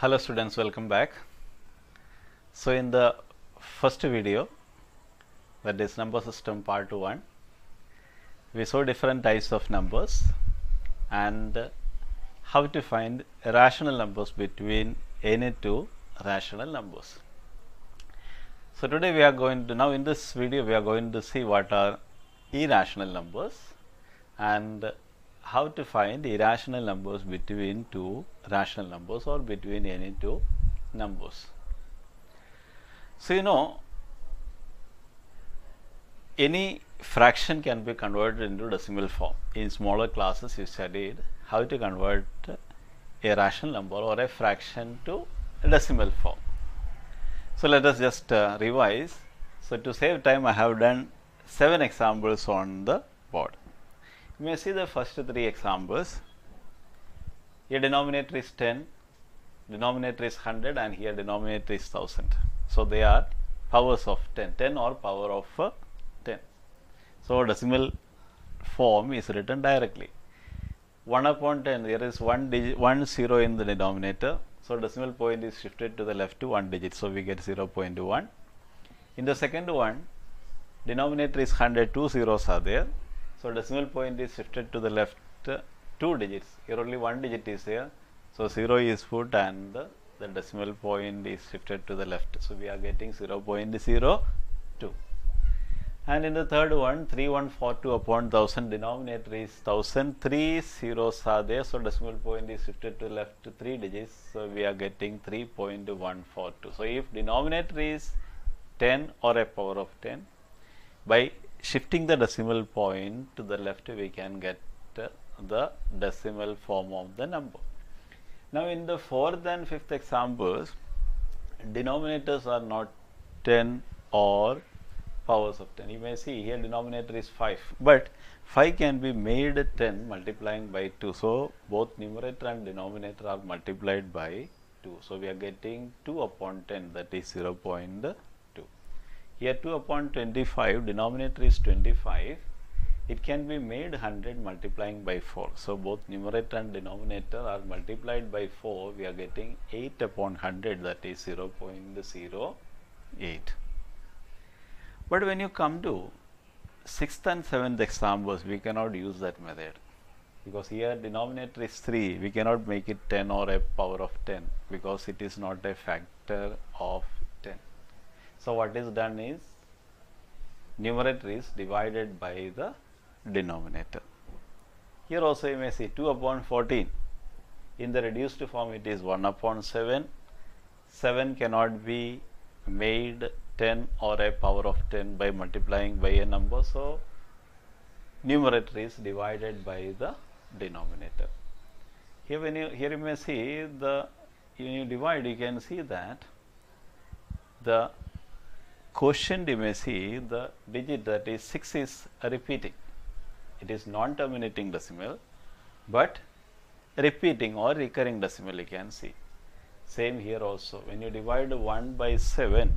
Hello students, welcome back. So in the first video, that is number system part 1, we saw different types of numbers and how to find rational numbers between any two rational numbers. So today we are going to, now in this video we are going to see what are irrational numbers and how to find irrational numbers between two rational numbers or between any two numbers. So you know any fraction can be converted into decimal form. In smaller classes you studied how to convert a rational number or a fraction to a decimal form. So let us just uh, revise. So to save time I have done seven examples on the board. You may see the first three examples. Here denominator is 10, denominator is 100 and here denominator is 1000. So they are powers of 10, 10 or power of uh, 10. So decimal form is written directly. 1 upon 10, there is one digit, one zero in the denominator. So decimal point is shifted to the left to one digit. So we get 0.1. In the second one, denominator is 100, two zeros are there. So decimal point is shifted to the left two digits. Here only one digit is here. So 0 is put and the, the decimal point is shifted to the left. So we are getting 0.02. And in the third one, 3142 upon 1000 denominator is 1000. Three zeros are there. So decimal point is shifted to left to three digits. So we are getting 3.142. So if denominator is 10 or a power of 10, by shifting the decimal point to the left we can get the decimal form of the number. Now in the fourth and fifth examples denominators are not 10 or powers of 10. You may see here denominator is 5 but 5 can be made 10 multiplying by 2. So both numerator and denominator are multiplied by 2. So we are getting 2 upon 10 that is 0.2. Here 2 upon 25 denominator is 25 it can be made 100 multiplying by 4. So both numerator and denominator are multiplied by 4 we are getting 8 upon 100 that is 0.08. But when you come to 6th and 7th examples we cannot use that method because here denominator is 3 we cannot make it 10 or a power of 10 because it is not a factor of 10. So what is done is numerator is divided by the denominator. Here also you may see 2 upon 14. In the reduced form it is 1 upon 7. 7 cannot be made 10 or a power of 10 by multiplying by a number. So numerator is divided by the denominator. Here when you here you may see the when you divide you can see that the quotient you may see the digit that is 6 is repeating. It is non-terminating decimal but repeating or recurring decimal you can see. Same here also. When you divide 1 by 7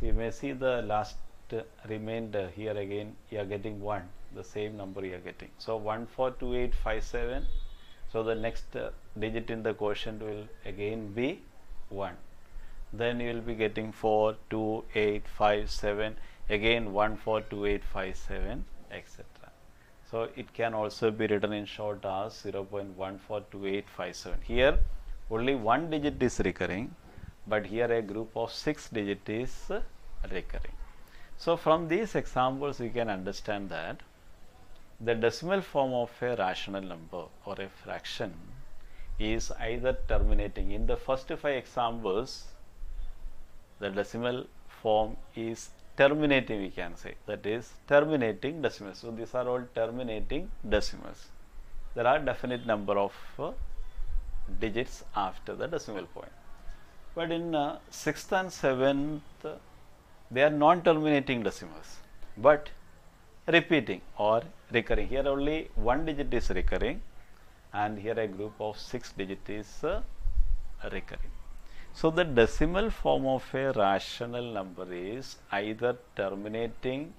so you may see the last remainder here again you are getting 1 the same number you are getting. So 142857 so the next digit in the quotient will again be 1 then you will be getting 4 2 8 5 7 again 1 4 2 8 5 7 etc so it can also be written in short as 0.142857 here only one digit is recurring but here a group of six digit is uh, recurring. So from these examples we can understand that the decimal form of a rational number or a fraction is either terminating. In the first five examples the decimal form is terminating we can say that is terminating decimals. So these are all terminating decimals. There are definite number of uh, digits after the decimal point. But in uh, sixth and seventh uh, they are non-terminating decimals but repeating or recurring. Here only one digit is recurring and here a group of six digits is recurring. So the decimal form of a rational number is either terminating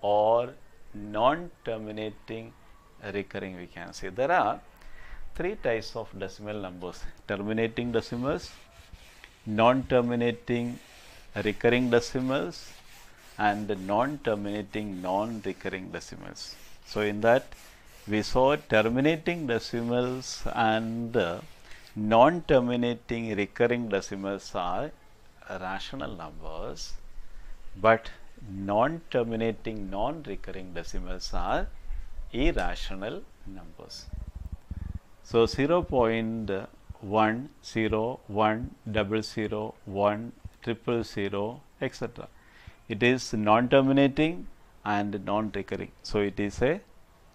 or non-terminating recurring we can say. There are three types of decimal numbers terminating decimals, non terminating recurring decimals and non terminating non recurring decimals. So, in that we saw terminating decimals and non terminating recurring decimals are rational numbers, but non terminating non recurring decimals are irrational numbers. So, 0 0.1, 0, 1, double 0, 1, triple 0, etc. It is non terminating and non recurring. So, it is a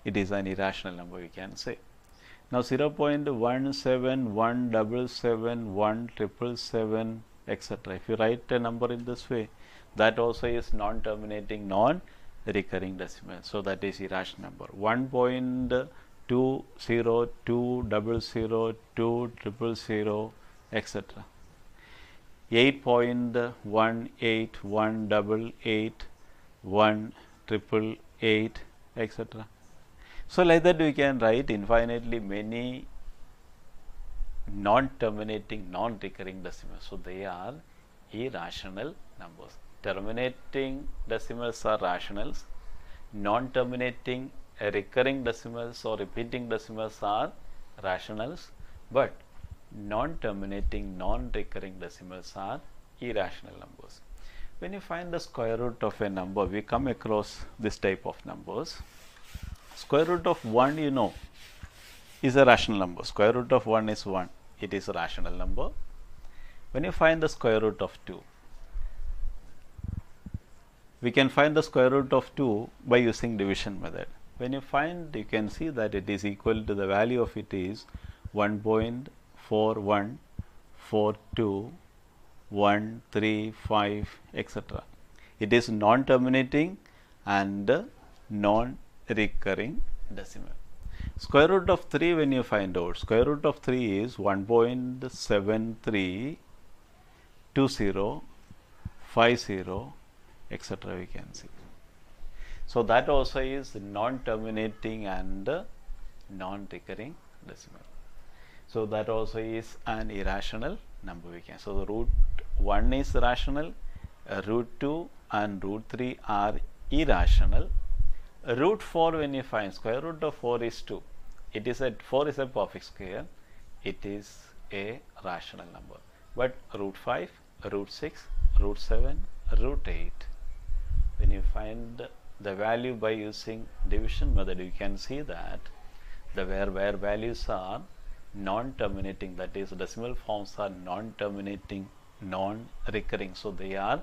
it is an irrational number we can say. Now 0.17, 1, 7, 1, triple 7, etc. If you write a number in this way, that also is non-terminating, non-recurring decimal. So that is irrational number. 1.202, 000, 2, triple 0, etc. 8.18, 1, double 8, 1, triple 8, etc. So, like that we can write infinitely many non-terminating, non-recurring decimals. So, they are irrational numbers. Terminating decimals are rationals, non-terminating uh, recurring decimals or repeating decimals are rationals, but non-terminating, non-recurring decimals are irrational numbers. When you find the square root of a number, we come across this type of numbers square root of 1 you know is a rational number. Square root of 1 is 1 it is a rational number. When you find the square root of 2 we can find the square root of 2 by using division method. When you find you can see that it is equal to the value of it is 1.4142 etc it is non terminating and non recurring decimal. Square root of 3 when you find out, square root of 3 is 1.732050 etc. we can see. So, that also is non-terminating and non-recurring decimal. So, that also is an irrational number we can. So, the root 1 is rational, root 2 and root 3 are irrational root 4 when you find square root of 4 is 2 it is a 4 is a perfect square. It is a rational number. But root 5 root 6 root 7 root 8 when you find the value by using division method you can see that the where where values are non-terminating that is decimal forms are non-terminating non-recurring. So they are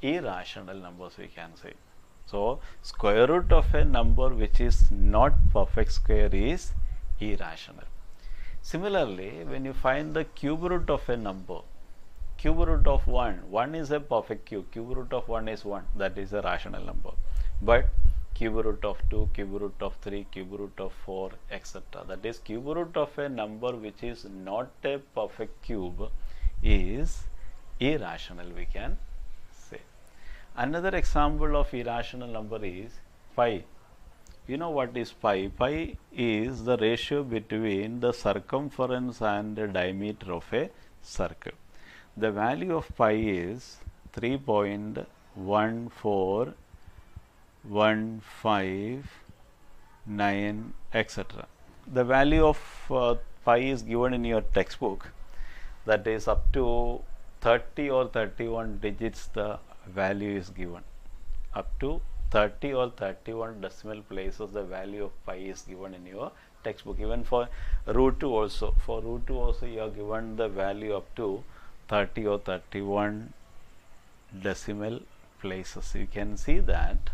irrational numbers we can say so, square root of a number which is not perfect square is irrational. Similarly, when you find the cube root of a number, cube root of 1, 1 is a perfect cube, cube root of 1 is 1, that is a rational number. But cube root of 2, cube root of 3, cube root of 4, etc. That is cube root of a number which is not a perfect cube is irrational we can Another example of irrational number is pi. You know what is pi? Pi is the ratio between the circumference and the diameter of a circle. The value of pi is 3.14159 etc. The value of uh, pi is given in your textbook that is up to 30 or 31 digits the value is given. Up to 30 or 31 decimal places the value of pi is given in your textbook. Even for root 2 also for root 2 also you are given the value up to 30 or 31 decimal places. You can see that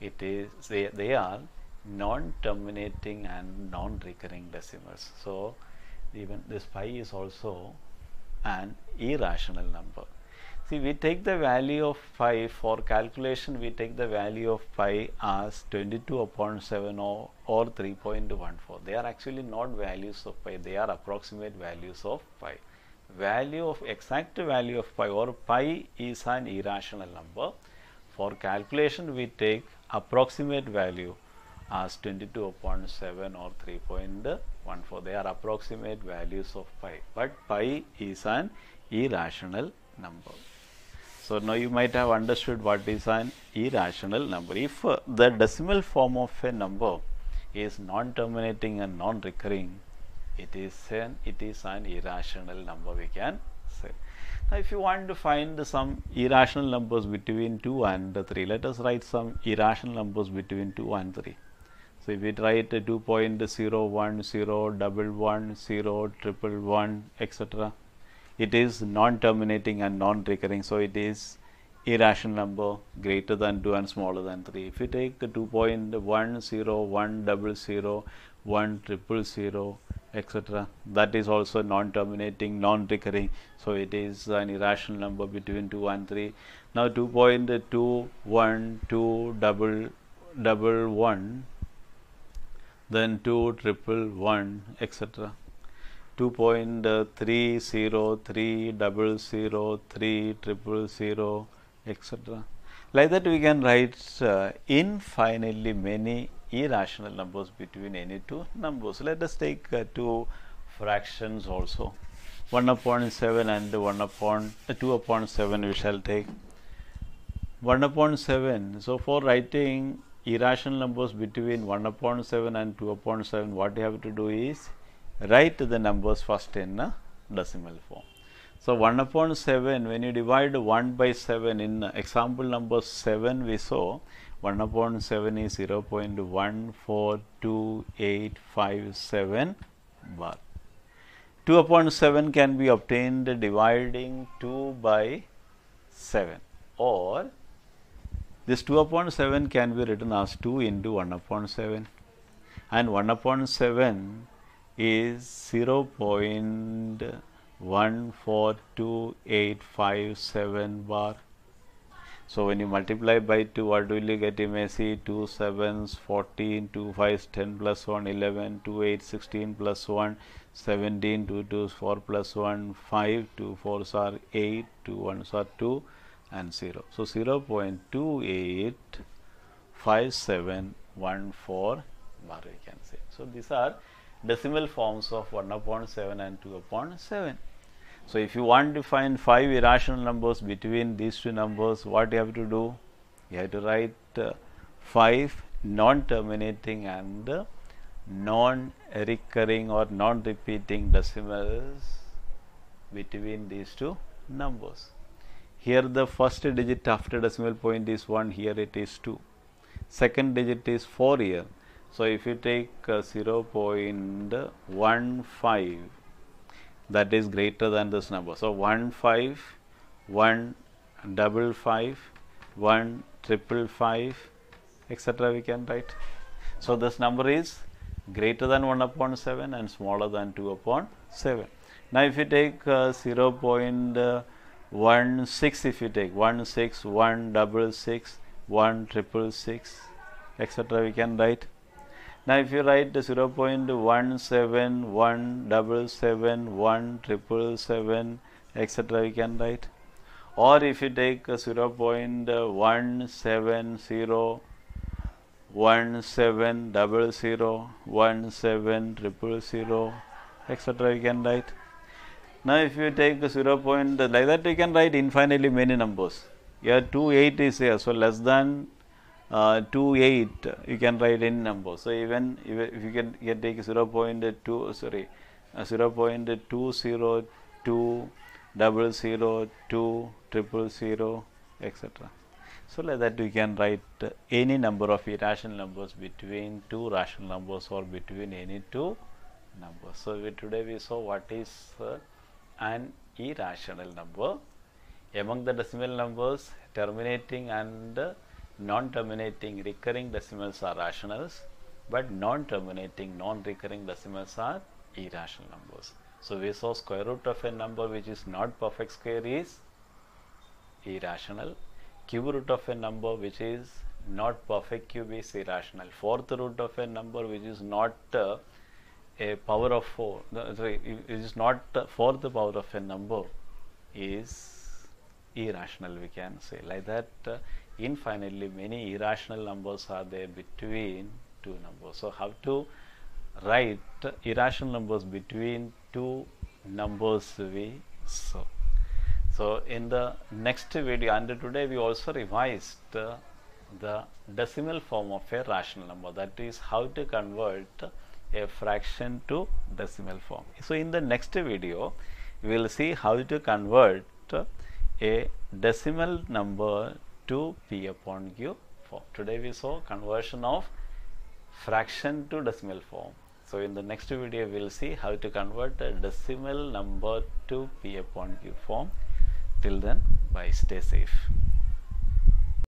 it is they, they are non-terminating and non-recurring decimals. So even this pi is also an irrational number See, we take the value of pi for calculation, we take the value of pi as 22 upon 7 or, or 3.14. They are actually not values of pi, they are approximate values of pi. Value of exact value of pi or pi is an irrational number. For calculation, we take approximate value as 22 upon 7 or 3.14 they are approximate values of pi but pi is an irrational number so now you might have understood what is an irrational number. If uh, the decimal form of a number is non-terminating and non-recurring it is an it is an irrational number we can say. Now if you want to find some irrational numbers between 2 and 3 let us write some irrational numbers between 2 and 3 so if we write 2.010 double one zero triple one etc it is non-terminating and non-recurring so it is irrational number greater than 2 and smaller than 3 if you take 2.101010 1 triple zero etc that is also non-terminating non-recurring. So it is an irrational number between 2 and 3 now 2.212 double double one then 2 triple one etc 2.303 double zero three triple zero etc like that we can write uh, infinitely many irrational numbers between any two numbers. Let us take uh, two fractions also 1 upon 7 and 1 upon uh, 2 upon 7 we shall take 1 upon 7. So, for writing irrational numbers between 1 upon 7 and 2 upon 7 what you have to do is write the numbers first in a decimal form. So, 1 upon 7 when you divide 1 by 7 in example number 7 we saw 1 upon 7 is 0 0.14287 bar. 2 upon 7 can be obtained dividing 2 by 7 or this 2 upon 7 can be written as 2 into 1 upon 7 and 1 upon 7 is 0 0.142857 bar so, when you multiply by 2 what will you get you may see 2 sevens 14 2 5s 10 plus 1 11 2 8 16 plus 1 17 2 2s 4 plus 1 5 2 4s are 8 2 1s are 2 and 0. So, 0 0.285714 bar we can say. So, these are decimal forms of 1 upon 7 and 2 upon 7. So, if you want to find 5 irrational numbers between these two numbers, what you have to do? You have to write uh, 5 non-terminating and uh, non-recurring or non-repeating decimals between these two numbers. Here the first digit after decimal point is 1, here it is 2. Second digit is 4 here. So, if you take uh, 0 0.15 that is greater than this number. So, 1 5, 1 double 5, 1 triple 5 etc. we can write. So, this number is greater than 1 upon 7 and smaller than 2 upon 7. Now, if you take uh, 0 0.16 if you take 1 6, 1 double 6, 1 triple 6 etc. we can write now, if you write 0 0.17177 etc., we can write. Or if you take 0 0.170 17 double zero one seven triple zero etc. you can write. Now if you take 0 point like that you can write infinitely many numbers. Here 2 8 is here so less than uh, 2 8 you can write any number. So, even if you can get take 0 0.2 sorry uh, 0 0.202 double zero two triple zero etc. So, like that we can write uh, any number of irrational numbers between two rational numbers or between any two numbers. So, we today we saw what is uh, an irrational number among the decimal numbers terminating and non-terminating recurring decimals are rationals, but non-terminating non-recurring decimals are irrational numbers. So, we saw square root of a number which is not perfect square is irrational, cube root of a number which is not perfect cube is irrational, fourth root of a number which is not uh, a power of 4, sorry, it is not uh, fourth power of a number is irrational we can say. Like that uh, infinitely many irrational numbers are there between two numbers. So how to write irrational numbers between two numbers we saw. So in the next video and today we also revised the decimal form of a rational number that is how to convert a fraction to decimal form. So in the next video we will see how to convert a decimal number to p upon q form. Today we saw conversion of fraction to decimal form. So in the next video we will see how to convert a decimal number to p upon q form. Till then bye stay safe.